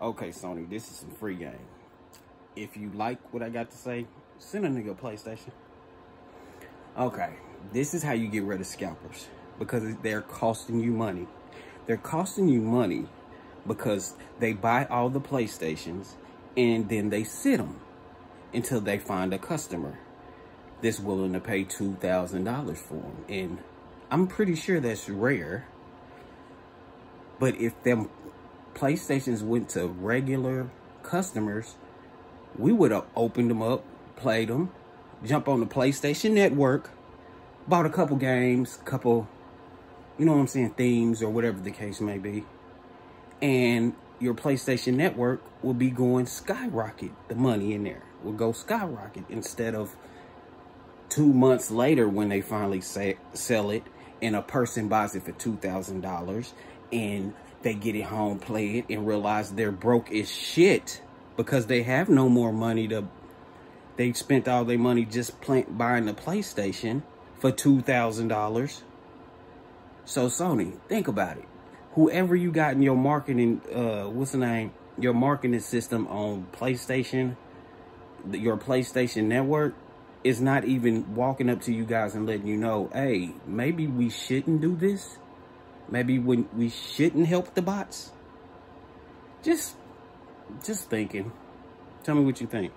Okay, Sony, this is some free game. If you like what I got to say, send a nigga a PlayStation. Okay, this is how you get rid of scalpers. Because they're costing you money. They're costing you money because they buy all the PlayStations and then they sit them until they find a customer that's willing to pay $2,000 for them. And I'm pretty sure that's rare. But if them PlayStations went to regular customers, we would have opened them up, played them, jump on the PlayStation Network, bought a couple games, couple, you know what I'm saying, themes or whatever the case may be. And your PlayStation Network will be going skyrocket. The money in there will go skyrocket instead of two months later when they finally say, sell it and a person buys it for $2,000 and they get it home, play it, and realize they're broke as shit because they have no more money to. They spent all their money just play, buying the PlayStation for two thousand dollars. So Sony, think about it. Whoever you got in your marketing, uh, what's the name? Your marketing system on PlayStation, your PlayStation network, is not even walking up to you guys and letting you know, hey, maybe we shouldn't do this Maybe when we shouldn't help the bots. Just, just thinking. Tell me what you think.